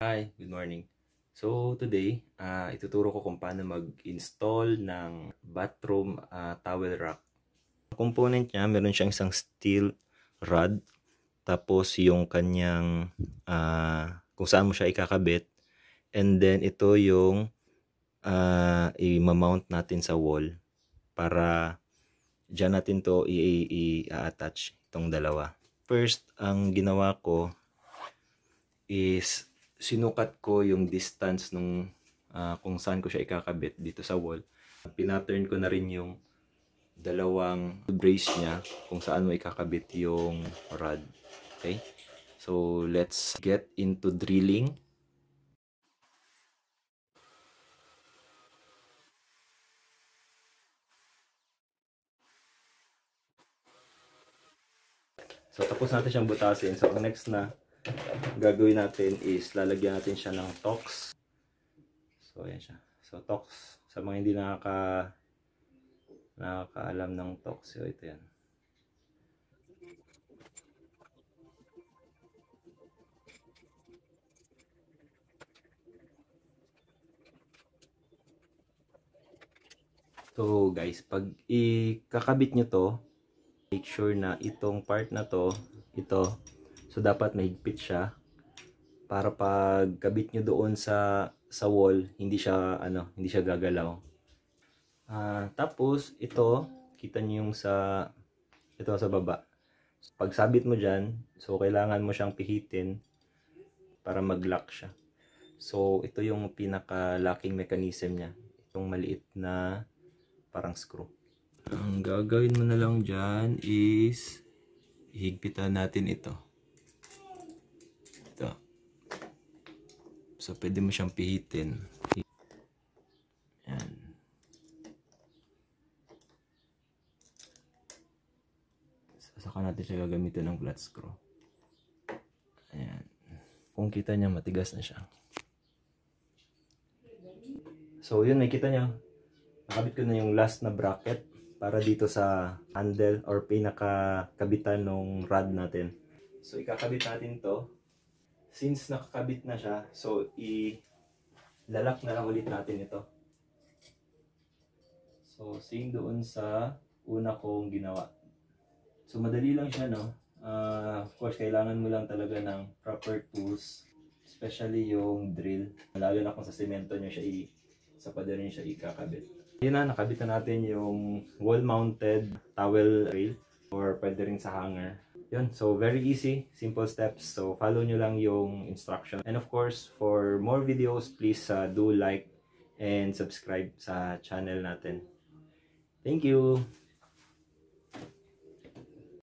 Hi, good morning. So today, uh, ituturo ko kung paano mag-install ng bathroom uh, towel rack. Component niya, meron siyang isang steel rod, tapos yung kanyang uh, kung saan mo siya ikakabit, and then ito yung uh, i-mount natin sa wall para dyan natin to i-attach itong dalawa. First, ang ginawa ko is sinukat ko yung distance nung uh, kung saan ko siya ikakabit dito sa wall. Pinattern ko na rin yung dalawang brace niya kung saan mo ikakabit yung rod. Okay? So, let's get into drilling. So, tapos natin siyang butasin. So, ang next na gagawin natin is lalagyan natin siya ng tox. So ayan siya. So tox sa mga hindi nakaka nakakaalam ng tox, so ito yan. So guys, pag ikakabit nyo to, make sure na itong part na to, ito, So dapat mahigpit siya para pag kabit nyo doon sa sa wall, hindi siya ano, hindi siya gagalaw. Uh, tapos ito, kita niyo yung sa ito sa baba. Pag sabit mo diyan, so kailangan mo siyang pihitin para mag-lock siya. So ito yung pinaka-locking mechanism niya. Itong maliit na parang screw. Ang gagawin mo na lang diyan is higpitan natin ito. So, pwede mo siyang pihitin. Yan. Sasaka natin siya gagamitin ng flat screw. Ayan. Kung kita niya, matigas na siya. So, yun, nakikita niya. Nakabit ko na yung last na bracket para dito sa handle or pinaka-kabitan ng rod natin. So, ikakabit natin to since nakakabit na siya, so i-lalak na lang ulit natin ito. So, same doon sa una kong ginawa. So, madali lang siya, no? Uh, of course, kailangan mo lang talaga ng proper tools, especially yung drill. Lalo na kung sa semento nyo siya i sa pader siya ikakabit. Yun na, nakabit na natin yung wall-mounted towel rail or pwede rin sa hanger. Yun, so very easy, simple steps. So follow nyo lang yung instruction. And of course, for more videos, please uh, do like and subscribe sa channel natin. Thank you!